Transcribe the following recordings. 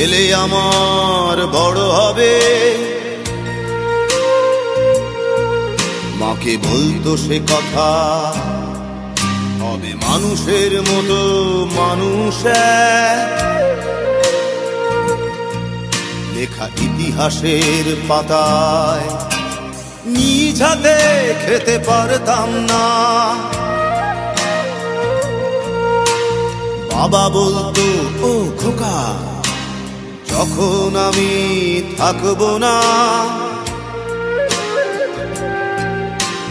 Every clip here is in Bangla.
ছেলে আমার বড় হবে। মাকে বলতো সে কথা, হবে মানুষের মতো মানুষ লেখা ইতিহাসের পাতায়, নিজ হাতে খেতে পারতাম না। বাবা বলতো, ও খোকা যখন আমি থাকব না,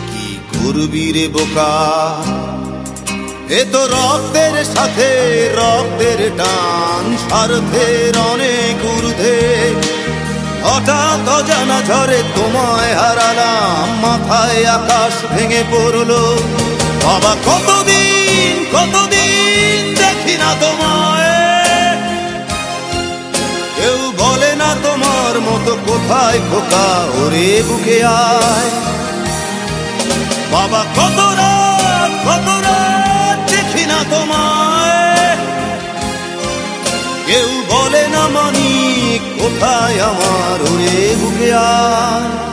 কি করবি রে বোকা? এ তো রক্তের সাথে রক্তের টান, স্বার্থের অনেক ঊর্ধ্বে। হঠাৎ অজানা ঝরে তোমায় হারালাম, মাথায় আকাশ ভেঙে পড়ল। বাবা, কতদিন কতদিন দেখি না তোমায়? কোথায় খোকা, ওরে বুকে আয়। বাবা, কত রাত কত রাত দেখি না তোমায়। কেউ বলে না মানি কোথায় আমার ওরে বুকে আয়?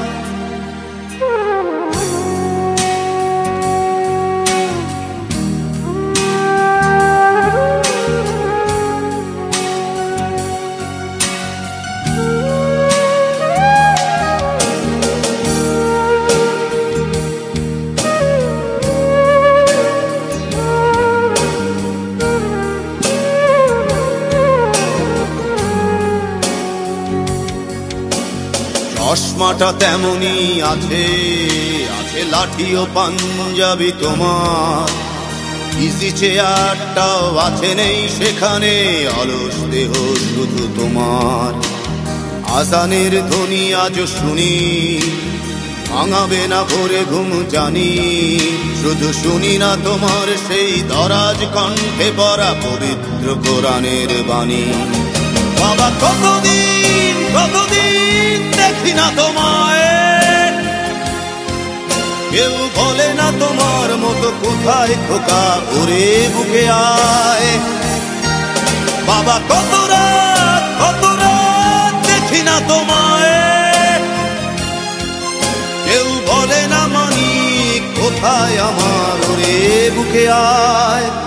চশমাটা তেমনি আছে আছে লাঠি ও পাঞ্জাবি তোমার। ইজি চেয়ারটাও আছে নেই সেখানে, অলস দেহ শুধু তোমার। আজানের ধ্বনি আজ শুনি, ভাঙাবে না ভোরে ঘুম জানি। শুধু শুনি না তোমার সেই দরাজ কণ্ঠে পড়া পবিত্র কোরআনের বাণী। বাবা, কতদিন কতদিন দেখি না তোমায়। কেউ বলে না তোমার মতো কোথায় খোকা ওরে বুকে আয়। বাবা, কত রাত কত রাত দেখি না তোমায়। কেউ বলে না মানি কোথায় আমার ওরে বুকে আয়।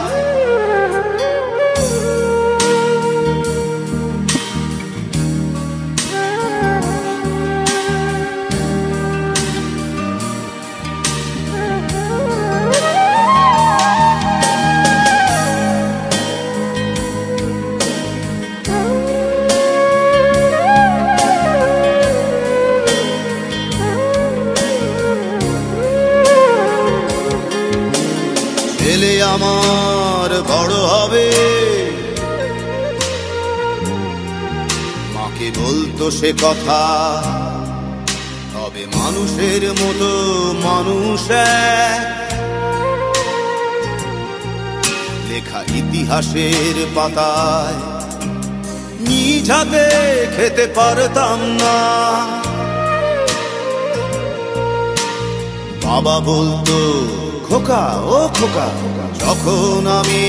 সে কথা। তবে মানুষের মতো মানুষ লেখা ইতিহাসের পাতায় নিজ হাতে খেতে পারতাম না। বাবা বলতো, খোকা, ও খোকা, যখন আমি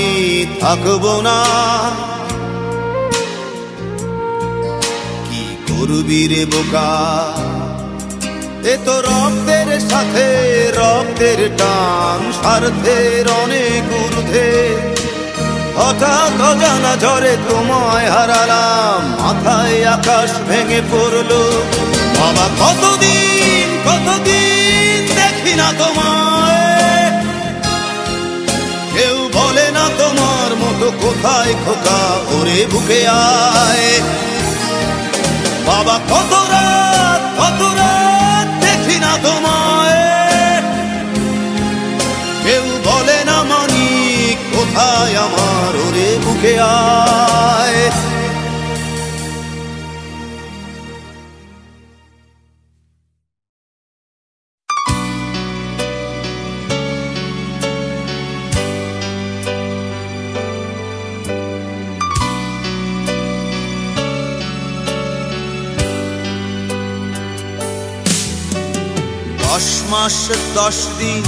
থাকব না করবি রে বোকা। এ তো রক্তের সাথে, রক্তের টান স্বার্থের অনেক ঊর্ধ্বে। হঠাৎ অজানা ঝরে তোমায় হারালাম, মাথায় আকাশ ভেঙে পড়ল। বাবা, কতদিন কতদিন দেখি না তোমায়? কেউ বলে না তোমার মতো কোথায় খোকা, ওরে বুকে আয়। বাবা, কত রাত কত রাত দেখি না তোমায়। কেউ বলে না মানি কোথায় আমার ওরে বুকে আয়? মাস দশ দিন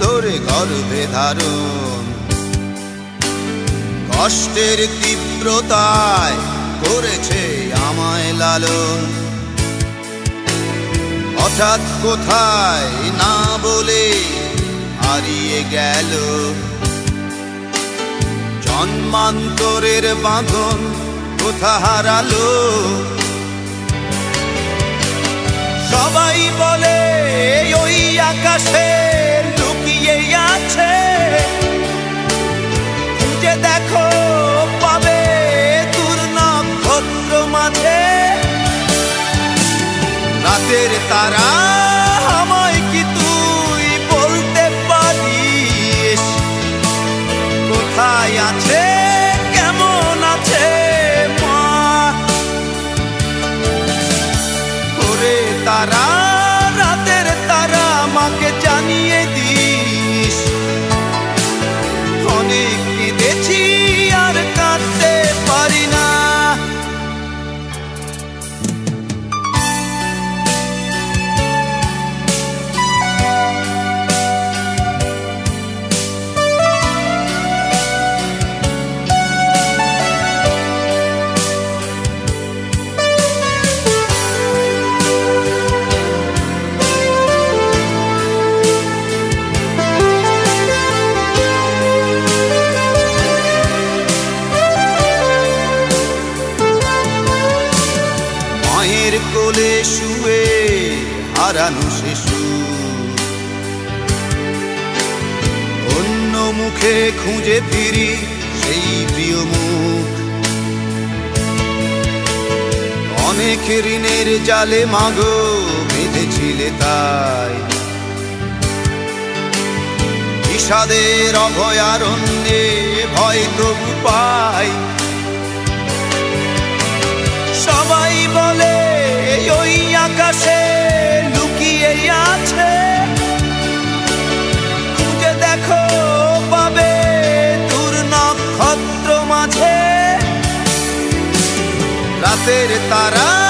ধরে গর্ভে ধারণ। কষ্টের তীব্রতায় করেছে আমায় লালন। হঠাৎ কোথায় না বলে হারিয়ে গেল। জন্মান্তরের বাঁধন কোথা হারালো? সবাই বলে ওই আকাশে লুকিয়ে আছে। খুঁজে দেখো পাবে দূর নক্ষত্র মাঝে। রাতের তারা তুই বলতে কোথায় আছে মাগো, বেঁধেছিলে তাই। বিষাদের অভয়ারণ্যে ভয় তবু পাই। সবাই বলে ওই আকাশে লুকিয়ে আছে। খুঁজে দেখো পাবে দূর নক্ষত্র মাঝে। রাতের তারা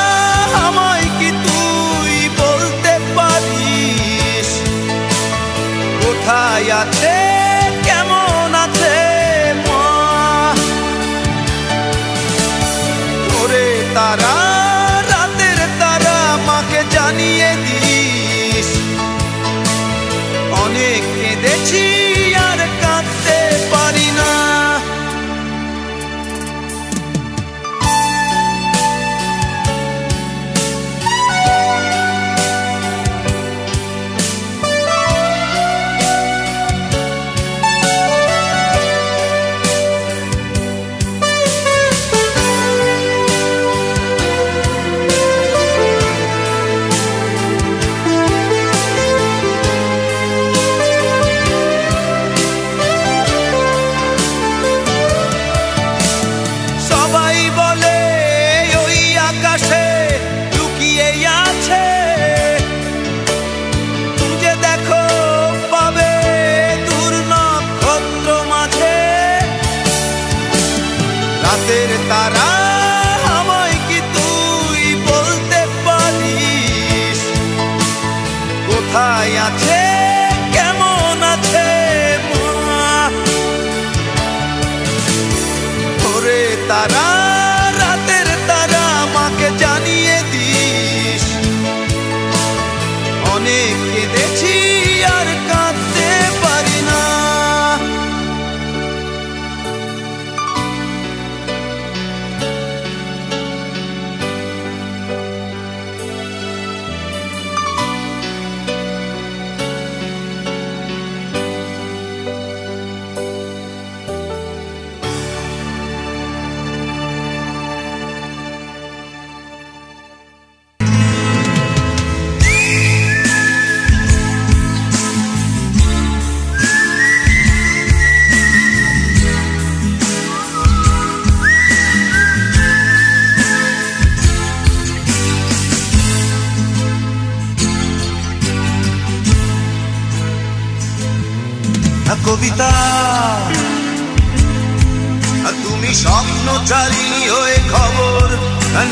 তুমি স্বপ্ন চালিনি হয়ে খবর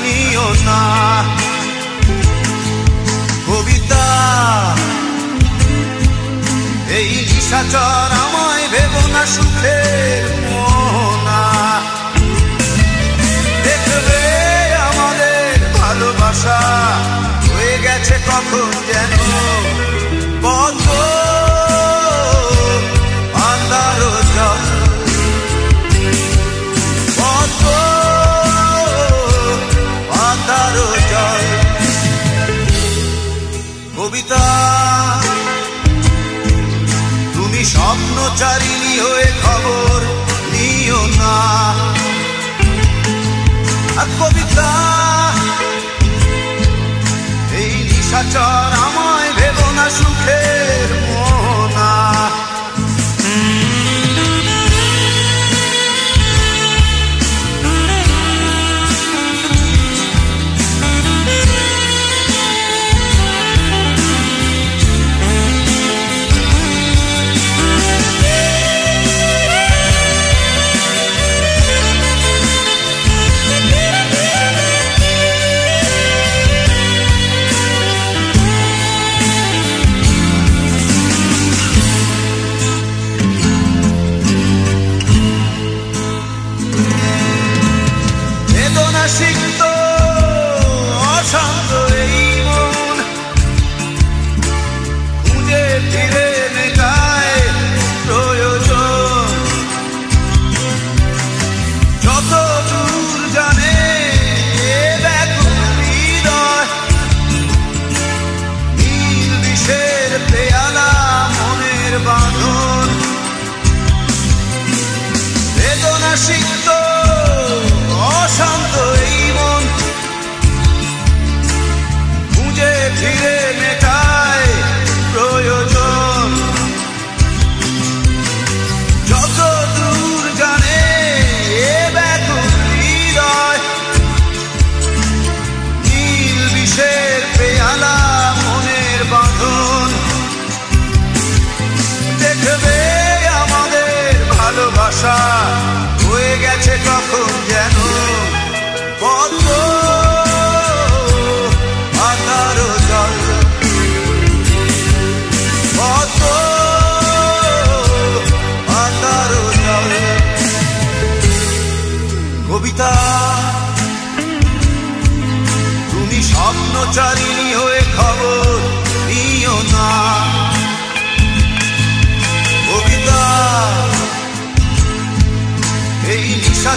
নিও না। কবিতা, এই নিশাচর আমায় ভেব না সুখে আমাদের ভালোবাসা হয়ে গেছে কখন যেন বন্ধ কবিতা। তুমি স্বপ্নচারিণী হয়ে খবর নিও না। কবিতা এই নিশাচর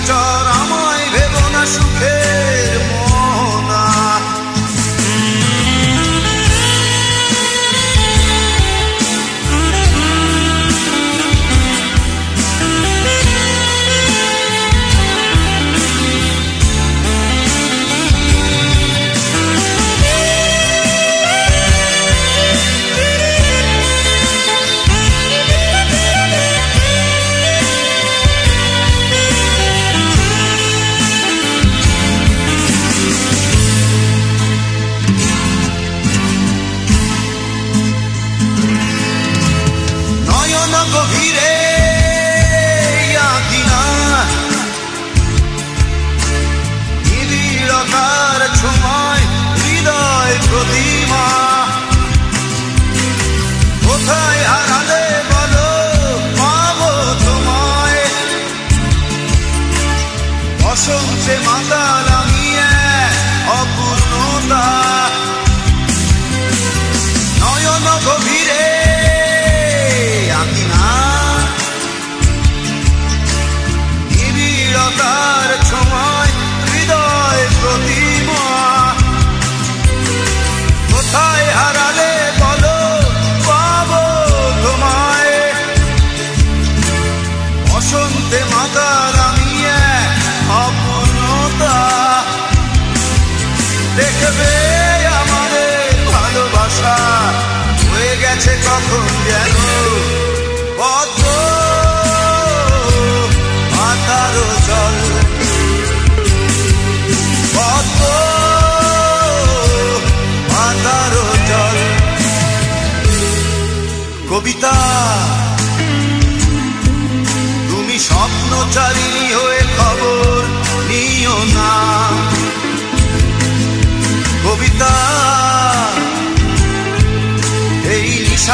Georgia.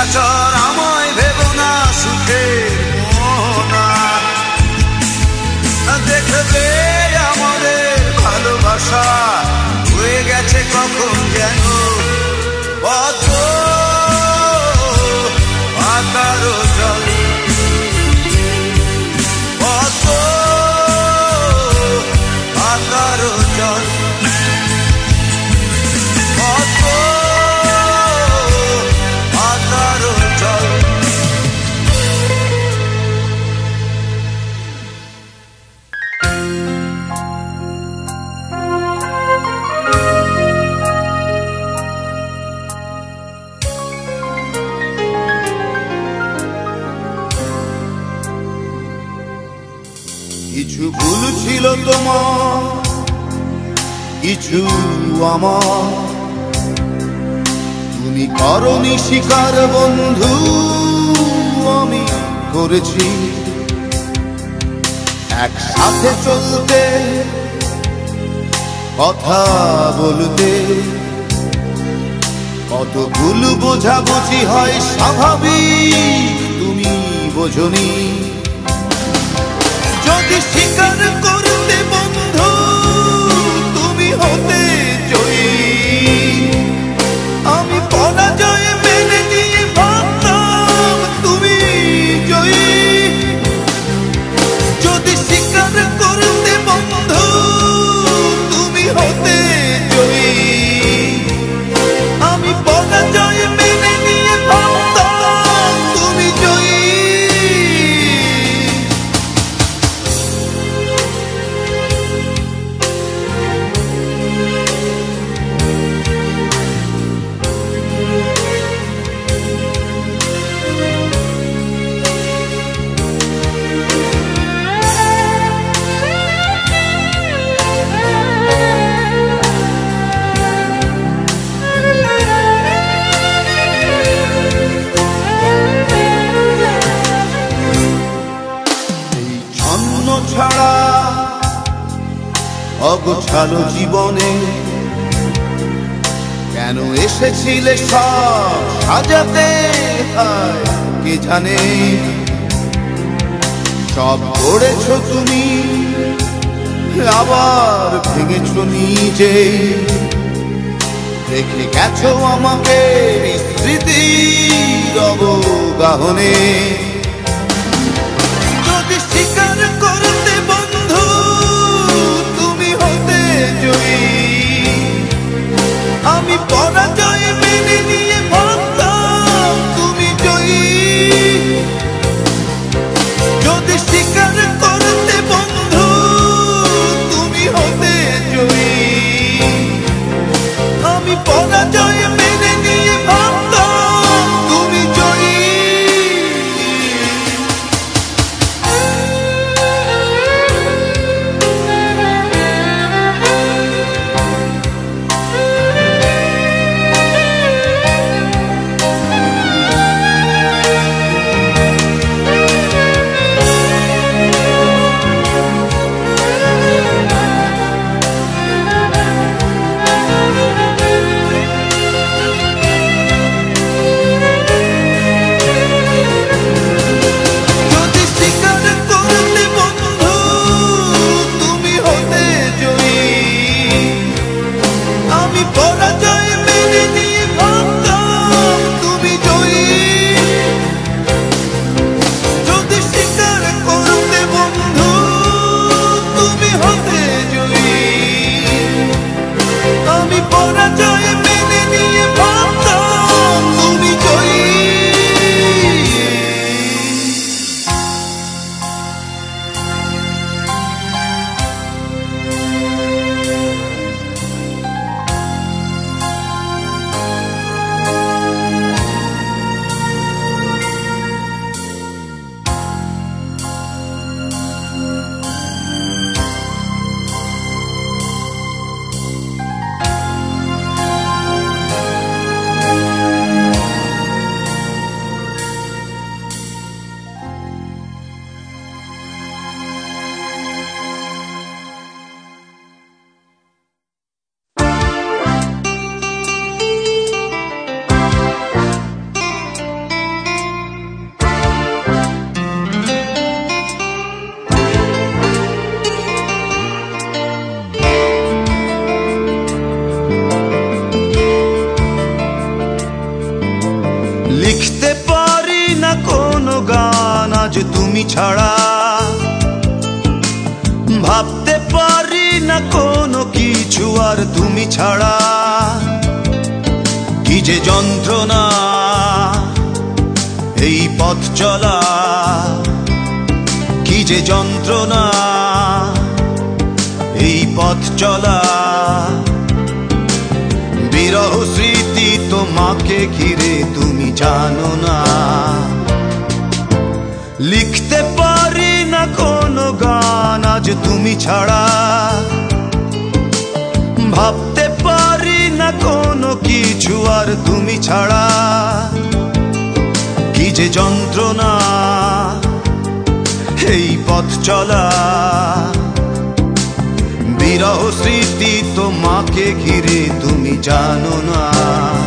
খাচর আমায় ভেব না সুখে দেখবে আমাদের ভালোবাসা হয়ে গেছে কখন যেন। পথ আমার। তুমি করনি শিকার বন্ধু, আমি করেছি। একসাথে চলতে, কথা বলতে, কত ভুল বোঝাবুঝি হয় স্বাভাবিক, তুমি বোঝনি। যদি শিকার কর তুমি জানো না।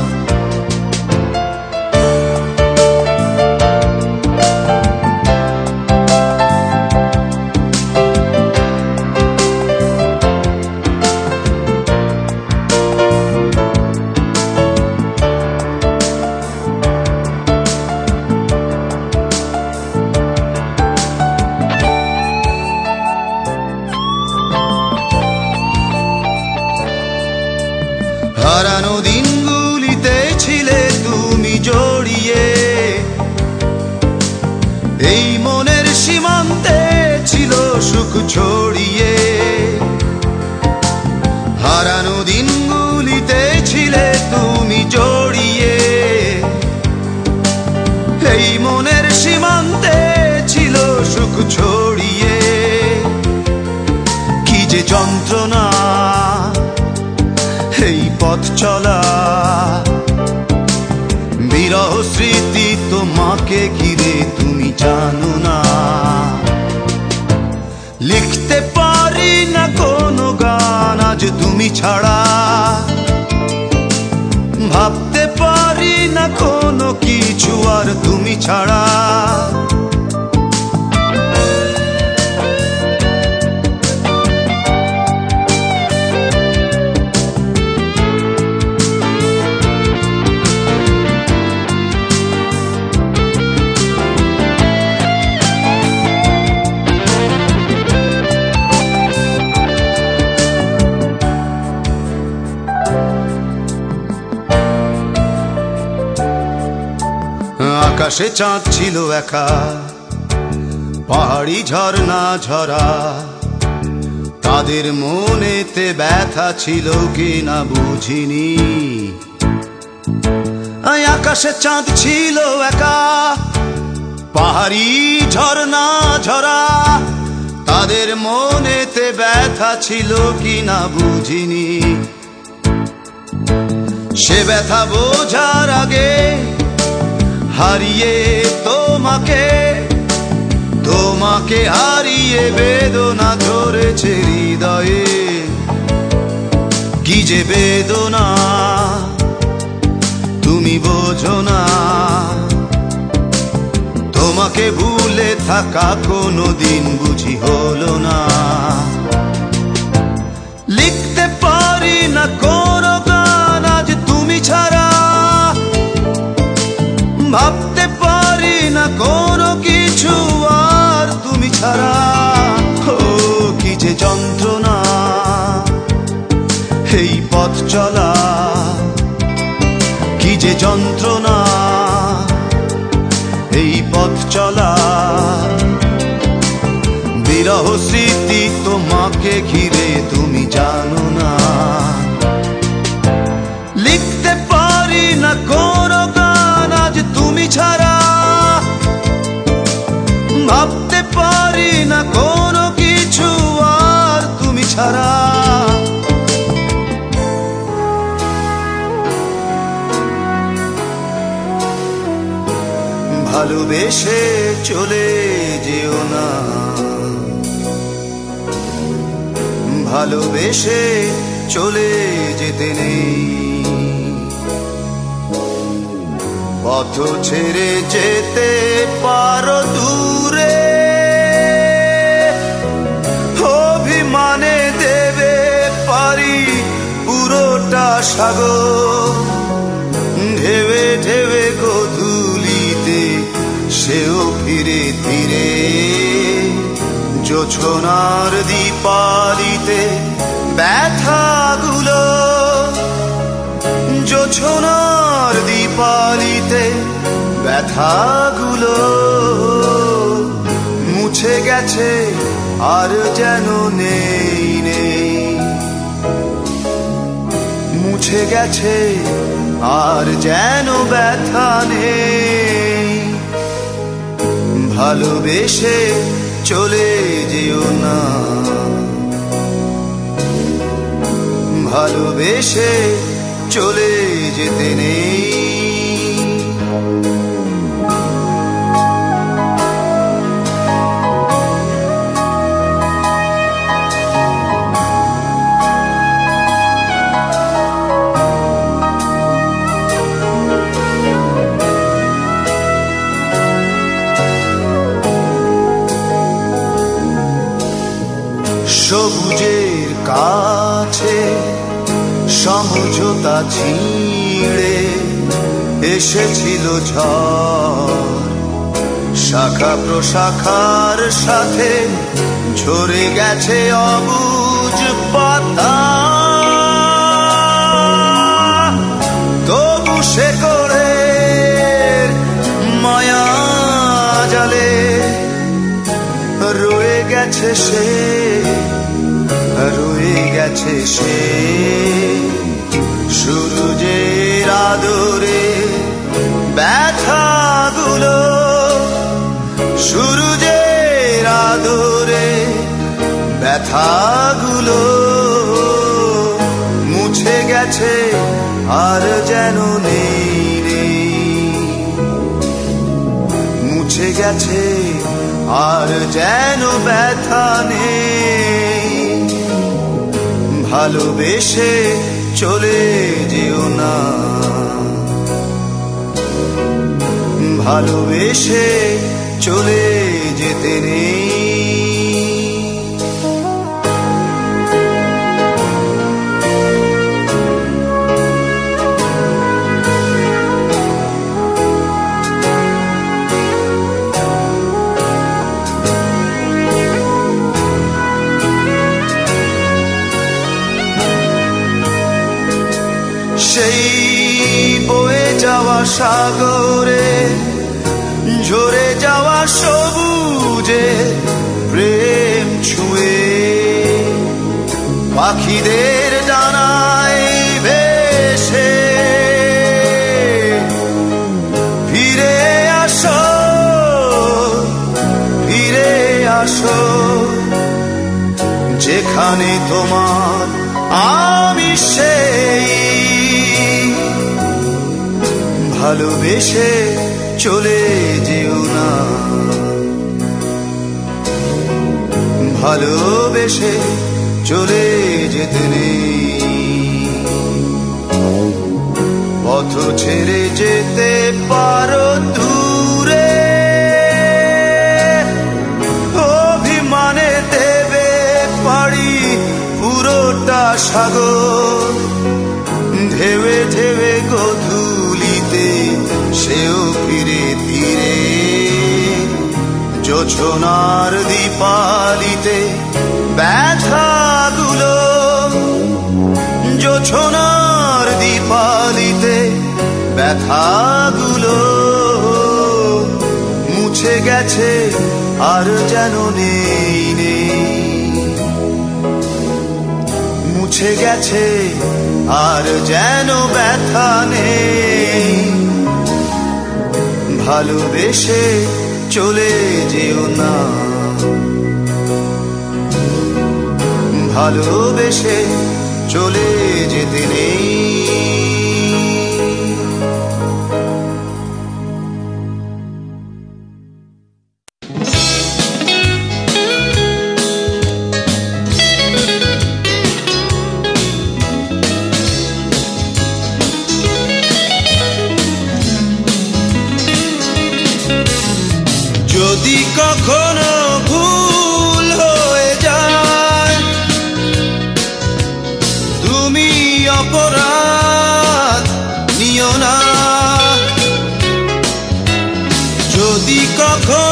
আকাশে চাঁদ ছিল একা, পাহাড়ি ঝর্ণা ঝরা। তাদের মনেতে ব্যথা ছিল কি না বুঝিনি আকাশে চাঁদ ছিল একা, পাহাড়ি ঝর্ণা ঝরা। তাদের মনেতে ব্যথা ছিল কি না বুঝিনি। সে ব্যথা বোঝার আগে হারিয়ে তোমাকে তোমাকে হারিয়ে বেদনা ধরেছে হৃদয়ে। কি যে বেদনা, তুমি বোঝো না। তোমাকে ভুলে থাকা কোনো দিন বুঝি হলো না। লিখতে পারি না কোনো গান আজ তুমি ছাড়া। ভাবতে পারি না কোনো কিছু আর তুমি ছাড়া। ও, কি যে যন্ত্রণা। এই পথ চলা, কি যে যন্ত্রণা। এই পথ চলা, বিরহ স্মৃতি তোমাকে ঘিরে তুমি জানো না। কোনো কিছু আর তুমি ছাড়া। ভালোবেসে চলে যেও না। ভালোবেসে চলে যেতে নেই। পথ ছেড়ে যেতে পারো দূরে। পুরোটা সাগর, ঢেবে ঢেবে গধুলিতে সেও ফিরে ধীরে জোছনার দীপালিতে ব্যথাগুলো, জোছনার দীপালিতে ব্যথাগুলো। মুছে গেছে আর যেন নেই। মুছে গেছে আর যেন ব্যথা নেই। ভালোবেসে চলে যেও না। ভালোবেসে চলে যেতে নেই। সবুজের কাছে সমঝোতা ছিঁড়ে এসেছিল ঝড়। শাখা প্রশাখার সাথে ঝরে গেছে অবুজ পাতা। তবু সে করে মায়া জালে রয়ে গেছে সে রয়ে গেছে সে। সূর্যের আদরে ব্যথাগুলো সূর্যের আদরে ব্যথাগুলো মুছে গেছে আর যেন নেই মুছে গেছে আর যেন ব্যথা নেই। ভালোবেসে চলে যেও না। ভালোবেসে চলে যেতে নেই। সাগরে ঝরে যাওয়া সবুজে প্রেম ছুঁয়ে। পাখিদের ডানায় ভেসে ফিরে আসো ফিরে আসো। যেখানে তোমার আমি সেই ভালোবেসে চলে যেও না। ভালোবেসে চলে যেতে নেই। পথ ছেড়ে যেতে পারো দূরে। অভিমানে দেবে পারি পুরোটা সাগর। জোছনার দীপালিতে ব্যথাগুলো জোছনার দীপালিতে ব্যথাগুলো মুছে গেছে আর যেন নেই নেই। মুছে গেছে আর যেন ব্যথা নেই। ভালোবেসে চলে যেও না। ভালোবেসে চলে যেতে নেই। যদি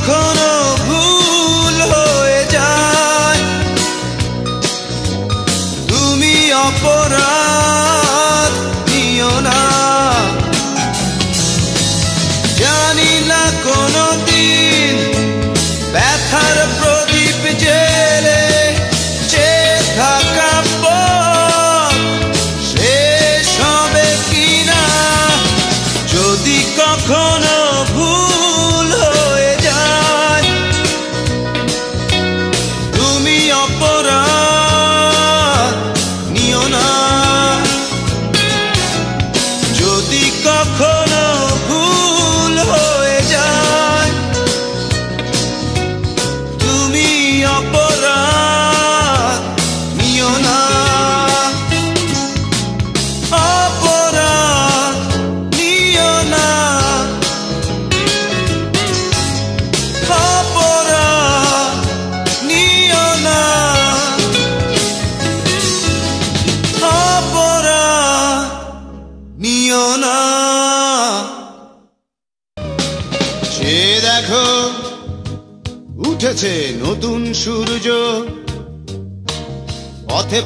love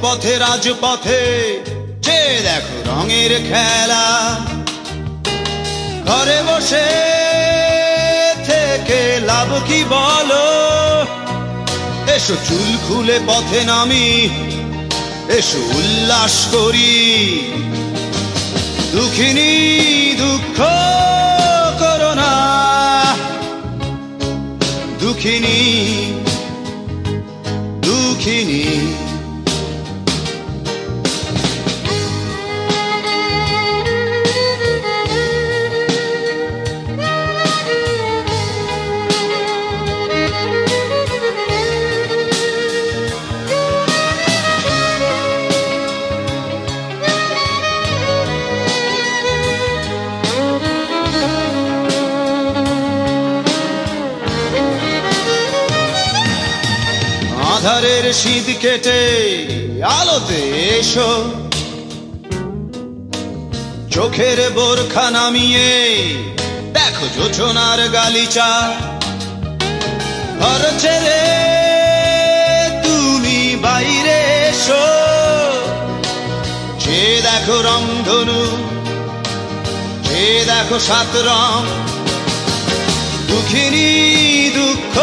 পথে, রাজপথে, যে দেখো রঙের খেলা, ঘরে বসে থেকে লাভ কি বলো? এসো চুল খুলে পথে নামি, এসো উল্লাস করি। দুঃখিনী, দুঃখ করোনা দুঃখিনী দুঃখিনী। শীত কেটে আলোতে এসো। চোখের বোরখা নামিয়ে দেখো যোচনার গালিচা। ঘর ছেড়ে তুমি বাইরে এসো। যে দেখো রংধনু, যে দেখো সাত রং, দুঃখিনী দুঃখ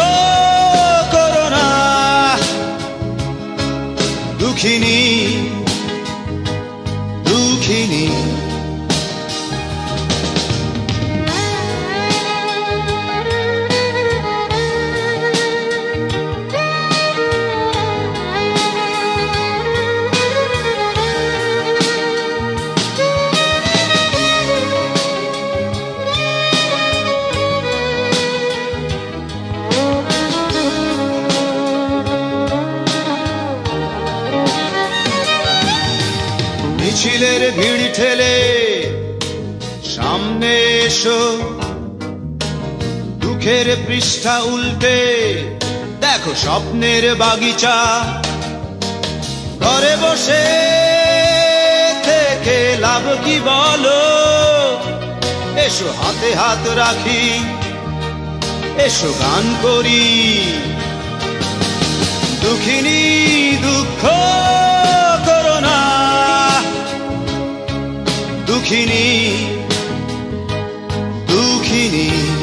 に武器に。পৃষ্ঠা উল্টে। দেখো স্বপ্নের বাগিচা। ঘরে বসে থেকে লাভ কি বলো? এসো হাতে হাত রাখি। এসো গান করি। দুঃখিনী দুঃখ করো না। দুঃখিনী দুঃখিনী। দুঃখিনী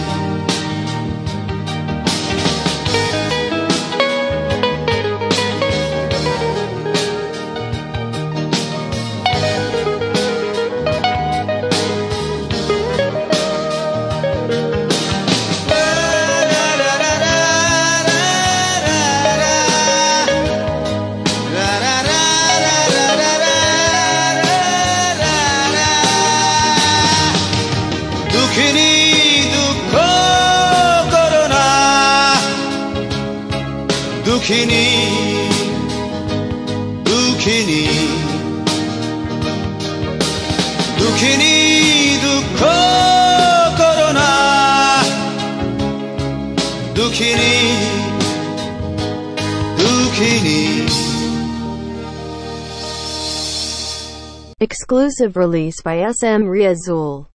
দুঃখিনী দুঃখিনী দুঃখিনী দুঃখ করো না দুঃখিনী দুঃখিনী Exclusive release by SM Riazul.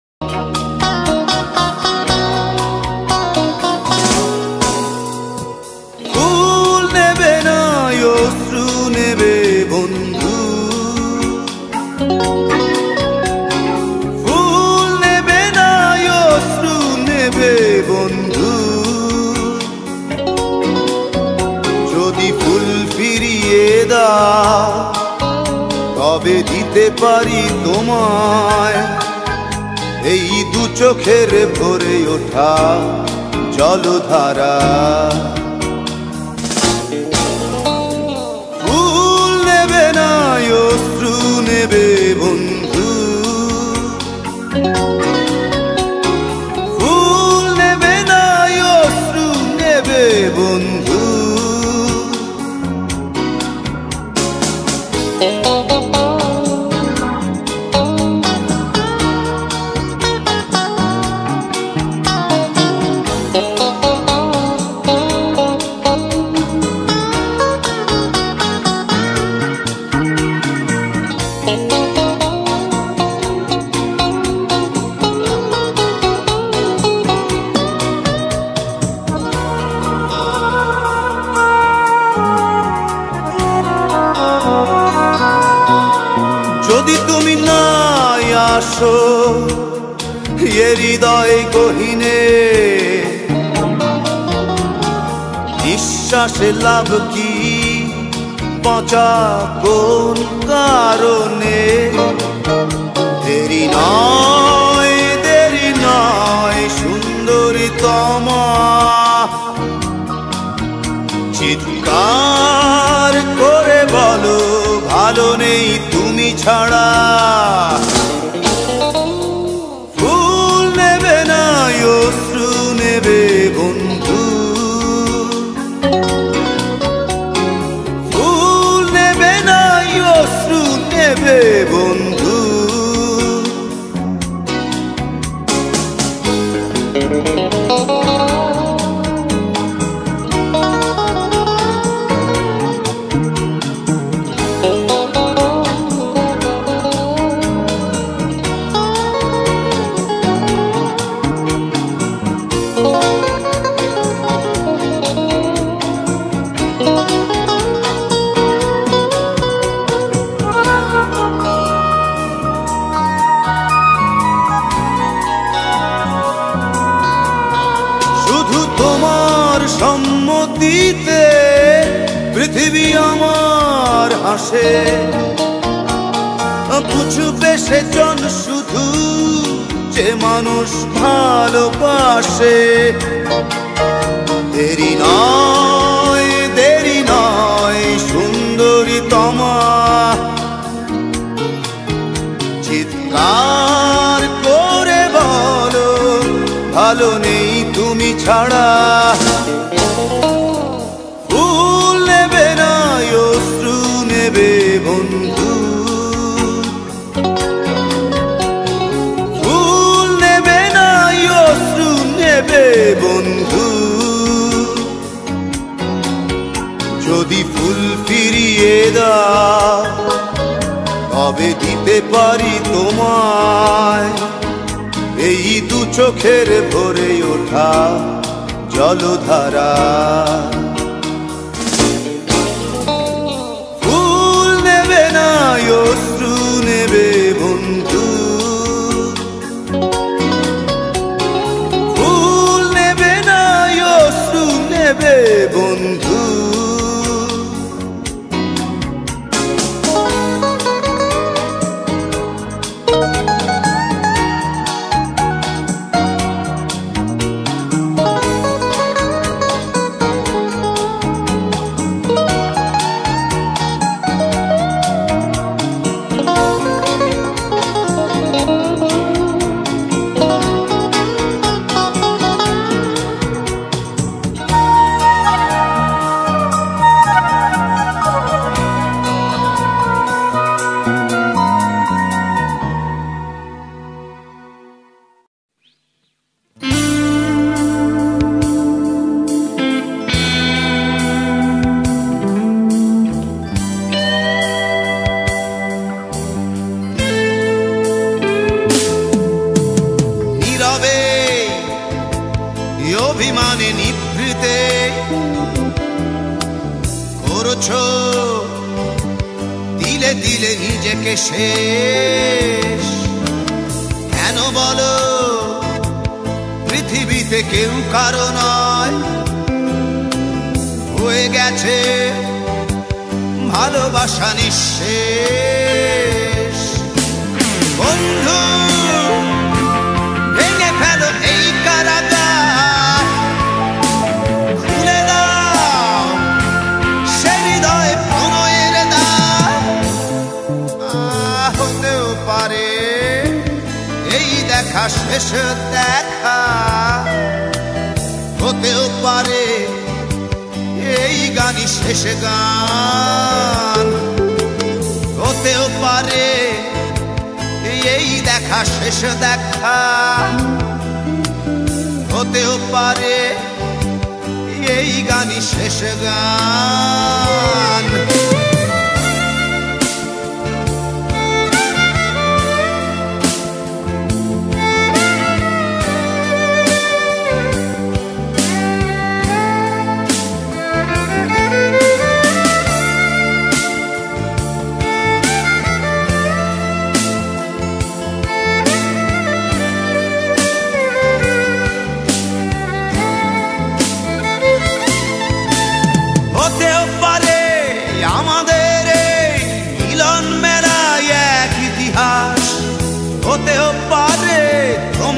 দিতে পারি তোমায়। এই দু চোখের ভরে ওঠা জলধারা। ফুল নেবে না, অশ্রু নেবে বন্ধু। নিঃশ্বাসে লাভ কি? বাঁচা কোন কারণে? দেরি নয় দেরি নয় সুন্দরী তমা চিৎকার করে বলো, ভালো নেই তুমি ছাড়া। হাসে সে জন শুধু যে মানুষ ভালোবাসে। দেরি নয় দেরি নয় সুন্দরী তমা চিৎকার করে বলো, ভালো নেই তুমি ছাড়া। পারি তোমায়। এই দু চোখের ভরে ওঠা জলধারা। ফুল নেবে না, অশ্রু নেবে বন্ধু। ফুল নেবে না, অশ্রু নেবে বন্ধু। দেখা শেষ দেখা হতেও পারে এই গানই শেষ গান। হতেও পারে এই দেখা শেষ দেখা। হতেও পারে এই গানই শেষ গান।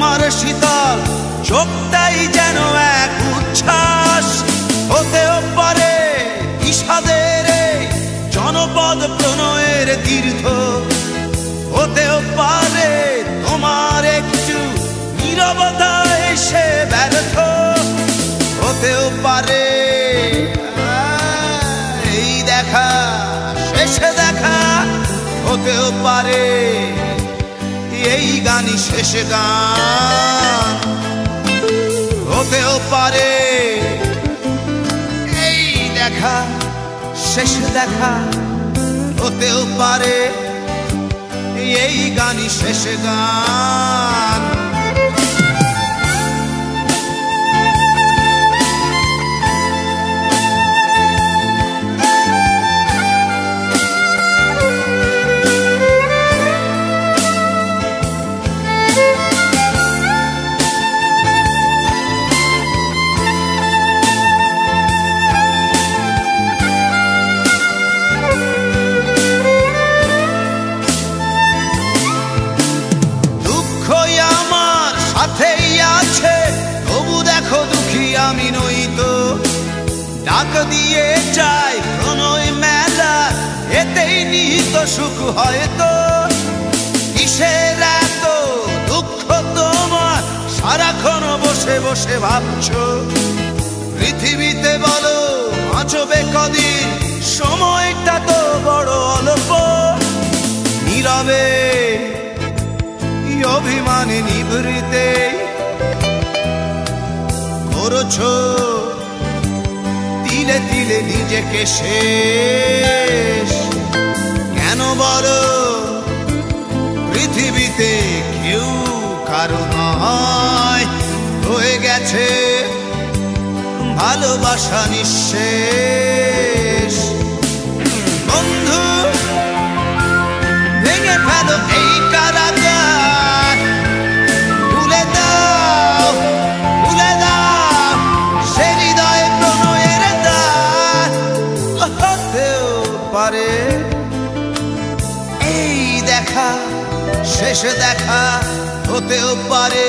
তোমার শীতল, চোখটাই যেন এক উচ্ছ্বাস। হতেও পারে বিষাদের জনপদ প্রণয়ের তীর্থ। হতেও পারে তোমার একটু নীরবতা এসে ব্যর্থ। হতেও পারে এই দেখা, শেষে দেখা। হতেও পারে এই গানই শেষ গান। হতেও পারে এই দেখা, শেষ দেখা। হতেও পারে এই গানই শেষ গান। ডাক দিয়ে যাই প্রণয় মেলা। এতেই নিহিত সুখ হয়তো কিসের এত দুঃখ তোমার? সারাক্ষণ বসে বসে ভাবছ। পৃথিবীতে বলো, বাঁচবে কদিন? সময়টা তো বড় অল্প। নীরবে অভিমানে নিভৃতে। করেছ তিলে তিলে নিজেকে শেষ। কেন বলো? পৃথিবীতে কেউ কারও নয়। হয়ে গেছে ভালোবাসা নিঃশেষ। শেষ দেখা হতেও পারে।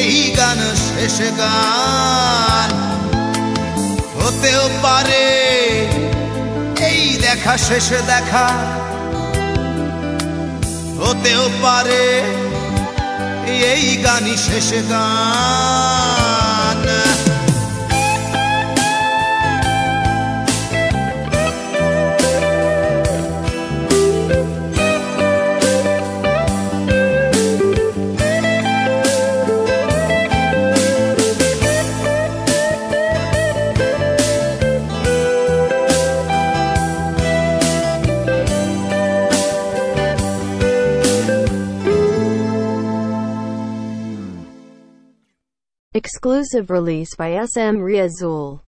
এই গান শেষ গান হতেও পারে। এই দেখা শেষ দেখা হতেও পারে। এই গানই শেষ গান। Exclusive release by SM Riazul.